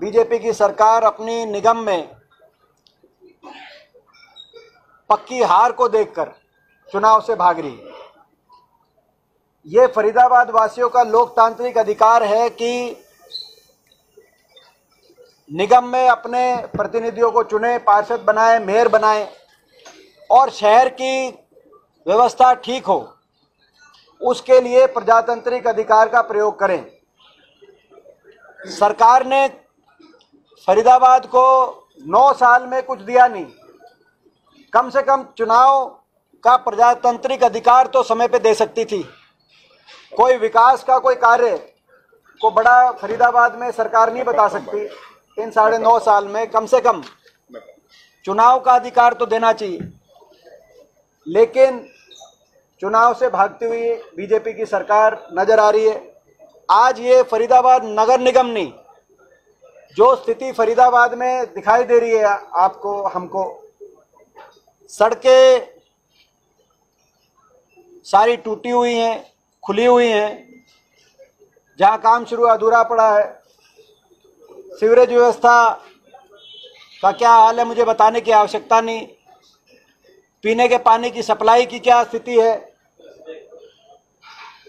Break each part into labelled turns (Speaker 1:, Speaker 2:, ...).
Speaker 1: BJP की सरकार अपनी निगम में पक्की हार को देखकर चुनाव से भाग रही है। ये फरीदाबाद वासियों का लोकतांत्रिक अधिकार है कि निगम में अपने प्रतिनिधियों को चुने, पार्षद बनाए, मेयर बनाए और शहर की व्यवस्था ठीक हो, उसके लिए प्रजातांत्रिक अधिकार का प्रयोग करें। सरकार ने फरीदाबाद को नौ साल में कुछ दिया नहीं। कम से कम चुनाव का प्रजातांत्रिक अधिकार तो समय पे दे सकती थी। कोई विकास का कोई कार्य को बड़ा फरीदाबाद में सरकार नहीं बता सकती। इन साढ़े नौ साल में कम से कम चुनाव का अधिकार तो देना चाहिए। लेकिन चुनाव से भागती हुई बीजेपी की सरकार नज़र आ रही है। आज ये फरीदाबाद नगर निगम नहीं जो स्थिति फरीदाबाद में दिखाई दे रही है, आपको, हमको, सड़कें सारी टूटी हुई हैं, खुली हुई हैं, जहाँ काम शुरू अधूरा पड़ा है। सीवरेज व्यवस्था का क्या हाल है, मुझे बताने की आवश्यकता नहीं। पीने के पानी की सप्लाई की क्या स्थिति है,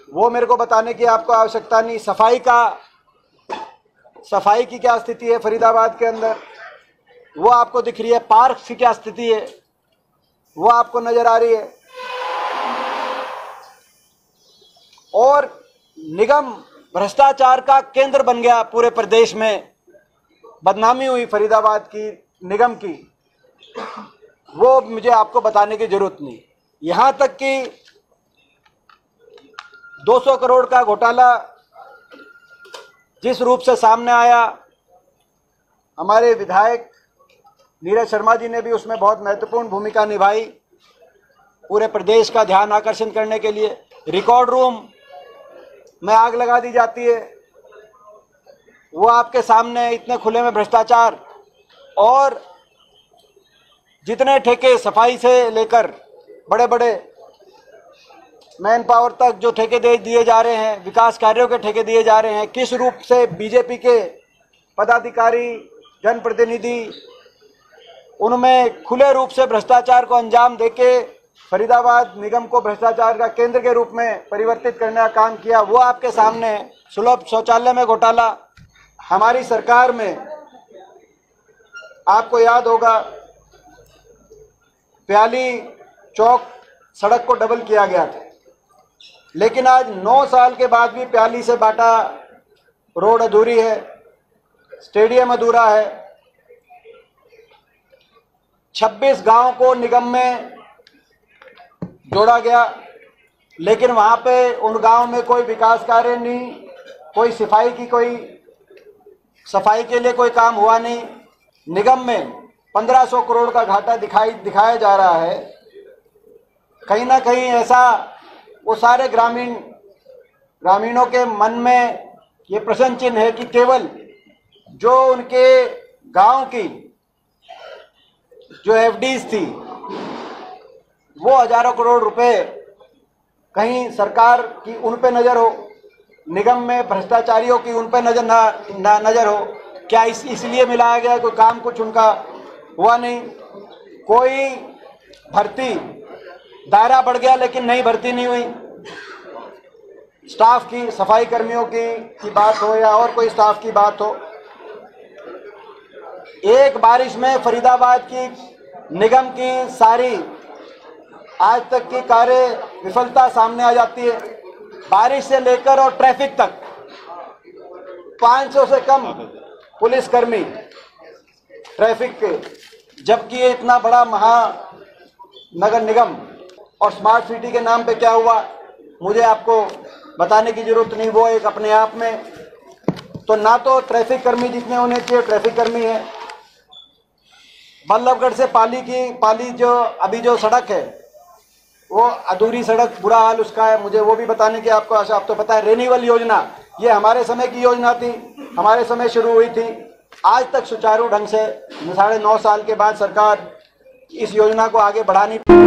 Speaker 1: वो मेरे को बताने की आपको आवश्यकता नहीं। सफ़ाई का सफ़ाई की क्या स्थिति है फरीदाबाद के अंदर? वो आपको दिख रही है पार्क की क्या स्थिति है? वो आपको नज़र आ रही है। और निगम भ्रष्टाचार का केंद्र बन गया पूरे प्रदेश में। बदनामी हुई फरीदाबाद की, निगम की। वो मुझे आपको बताने की ज़रूरत नहीं। यहाँ तक कि 200 करोड़ का घोटाला जिस रूप से सामने आया, हमारे विधायक नीरज शर्मा जी ने भी उसमें बहुत महत्वपूर्ण भूमिका निभाई पूरे प्रदेश का ध्यान आकर्षण करने के लिए। रिकॉर्ड रूम में आग लगा दी जाती है। वो आपके सामने इतने खुले में भ्रष्टाचार और जितने ठेके सफ़ाई से लेकर बड़े बड़े मैन पावर तक जो ठेके दे दिए जा रहे हैं, विकास कार्यों के ठेके दिए जा रहे हैं, किस रूप से बीजेपी के पदाधिकारी, जनप्रतिनिधि, उनमें खुले रूप से भ्रष्टाचार को अंजाम देके फरीदाबाद निगम को भ्रष्टाचार का केंद्र के रूप में परिवर्तित करने का काम किया, वो आपके सामने सुलभ शौचालय में घोटाला, हमारी सरकार में आपको याद होगा, प्याली चौक सड़क को डबल किया गया था। लेकिन आज नौ साल के बाद भी प्याली से बाटा रोड अधूरी है, स्टेडियम अधूरा है। 26 गाँव को निगम में जोड़ा गया, लेकिन वहाँ पे उन गाँव में कोई विकास कार्य नहीं, कोई सफ़ाई की कोई, सफ़ाई के लिए कोई काम हुआ नहीं। निगम में 1500 करोड़ का घाटा दिखाई, दिखाया जा रहा है। कहीं ना कहीं ऐसा वो सारे ग्रामीण ग्रामीणों के मन में ये प्रश्न चिन्ह है कि केवल जो उनके गाँव की जो एफडीज थी वो हज़ारों करोड़ रुपए कहीं सरकार की उन पे नज़र हो निगम में भ्रष्टाचारियों की उन पे नज़र ना, ना नज़र हो क्या इस इसलिए मिलाया गया कोई काम कुछ उनका हुआ नहीं? कोई भर्ती दायरा बढ़ गया, लेकिन नई भर्ती नहीं हुई। स्टाफ की, सफ़ाई कर्मियों की की बात हो या और कोई स्टाफ की बात हो, एक बारिश में फरीदाबाद की निगम की सारी आज तक की कार्य विफलता सामने आ जाती है। बारिश से लेकर और ट्रैफ़िक तक 500 से कम पुलिसकर्मी ट्रैफ़िक के, जबकि ये इतना बड़ा महानगर निगम और स्मार्ट सिटी के नाम पे क्या हुआ? मुझे आपको बताने की ज़रूरत नहीं, वो एक अपने आप में। तो ना तो ट्रैफ़िक कर्मी जितने होने चाहिए ट्रैफ़िक कर्मी है। बल्लभगढ़ से पाली की, पाली जो, अभी जो सड़क है, वो अधूरी सड़क, बुरा हाल उसका है। मुझे वो भी बताने की आपको आशा, आप तो पता है रेनिवल योजना, ये हमारे समय की योजना थी, हमारे समय शुरू हुई थी। आज तक सुचारू ढंग से, साढ़े नौ साल के बाद सरकार इस योजना को आगे बढ़ा नहीं